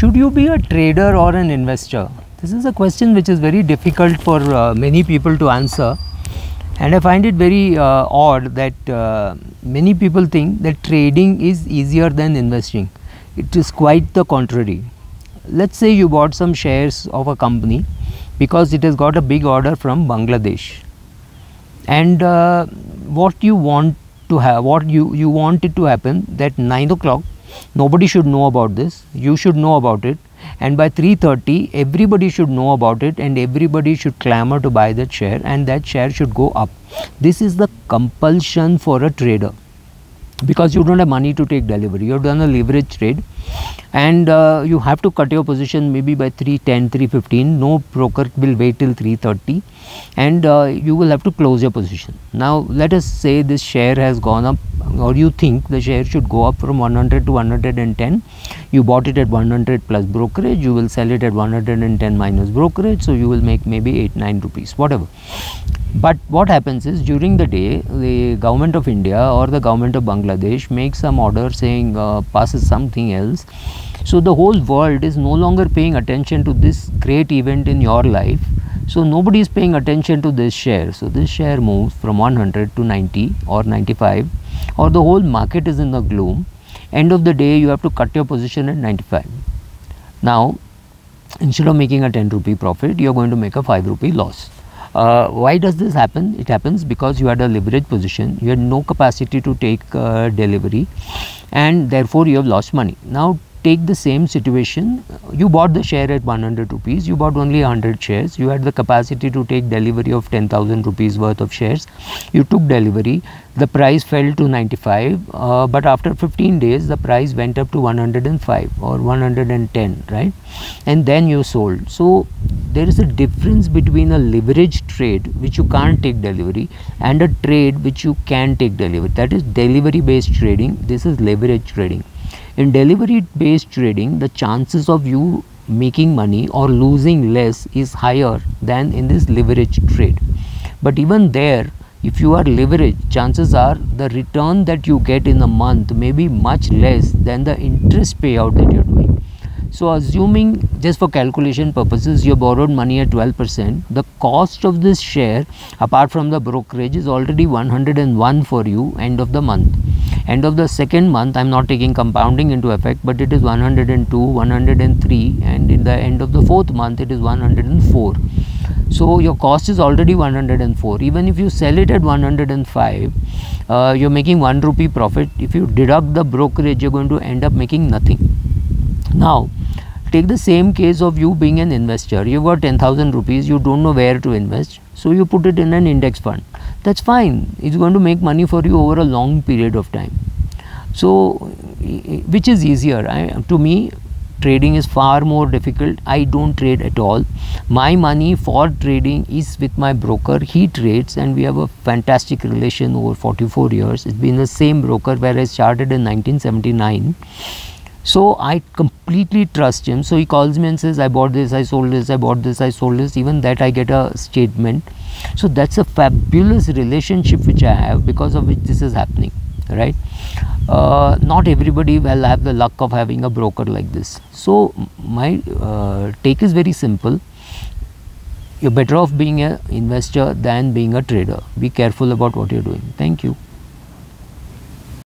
should you be a trader or an investor? This is a question which is very difficult for uh, many people to answer. And I find it very uh, odd that uh, many people think that trading is easier than investing. It is quite the contrary. Let's say you bought some shares of a company because it has got a big order from Bangladesh. And uh, what you want to have, what you, you want it to happen that 9 o'clock nobody should know about this. You should know about it. And by 3.30 everybody should know about it and everybody should clamor to buy that share and that share should go up. This is the compulsion for a trader because you don't have money to take delivery. You have done a leverage trade. And uh, you have to cut your position maybe by 310 315 no broker will wait till 330 and uh, you will have to close your position. Now let us say this share has gone up or you think the share should go up from 100 to 110 you bought it at 100 plus brokerage. You will sell it at 110 minus brokerage. So you will make maybe 8 9 rupees whatever. But what happens is during the day the government of india or the government of bangladesh makes some order saying uh, passes something else. So the whole world is no longer paying attention to this great event in your life. So nobody is paying attention to this share. So this share moves from 100 to 90 or 95 or the whole market is in the gloom. End of the day you have to cut your position at 95 now instead of making a 10 rupee profit you are going to make a 5 rupee loss uh, why does this happen? It happens because you had a leverage position. You had no capacity to take uh, delivery and therefore you have lost money. Now take the same situation you bought the share at 100 rupees you bought only 100 shares you had the capacity to take delivery of 10000 rupees worth of shares you took delivery the price fell to 95 uh, but after 15 days the price went up to 105 or 110 right? And then you sold. So there is a difference between a leverage trade which you can't take delivery and a trade which you can take delivery. That is delivery based trading. This is leverage trading in delivery based trading, the chances of you making money or losing less is higher than in this leverage trade. But even there, if you are leveraged, chances are the return that you get in a month may be much less than the interest payout that you are doing. So, assuming just for calculation purposes, you borrowed money at 12 percent, the cost of this share apart from the brokerage is already 101 for you end of the month end of the second month i am not taking compounding into effect but it is 102 103 and in the end of the fourth month it is 104 so your cost is already 104 even if you sell it at 105 uh, you're making 1 rupee profit. If you deduct the brokerage you're going to end up making nothing. Now take the same case of you being an investor. You got 10000 rupees. You don't know where to invest. So you put it in an index fund that's fine. It's going to make money for you over a long period of time. So which is easier I, to me trading is far more difficult. I don't trade at all. My money for trading is with my broker. He trades and we have a fantastic relation over 44 years. It's been the same broker where i started in 1979 so I completely trust him. So he calls me and says, I bought this, I sold this, I bought this, I sold this. Even that I get a statement. So that's a fabulous relationship which I have because of which this is happening, right? Uh, not everybody will have the luck of having a broker like this. So my uh, take is very simple. You're better off being an investor than being a trader. Be careful about what you're doing. Thank you.